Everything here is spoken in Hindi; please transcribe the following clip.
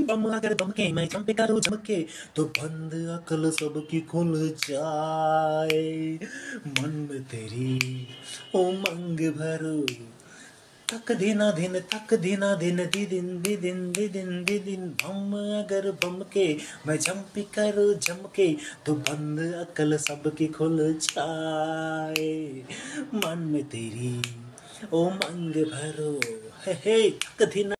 बम अगर बम के, मैं जंप करूँ झमके तो बंद अकल सबकी खुल जाए। मन में तेरी उमंग भरो। तक दिना दिन, तक दिना दिन दी दिन दी दिन दी दिन दी दिन बम अगर बम के मैं जंप करूँ झमके तो बंद अकल सबकी खुल जाए। मन में तेरी उमंग भरो। हे हे, तक दिना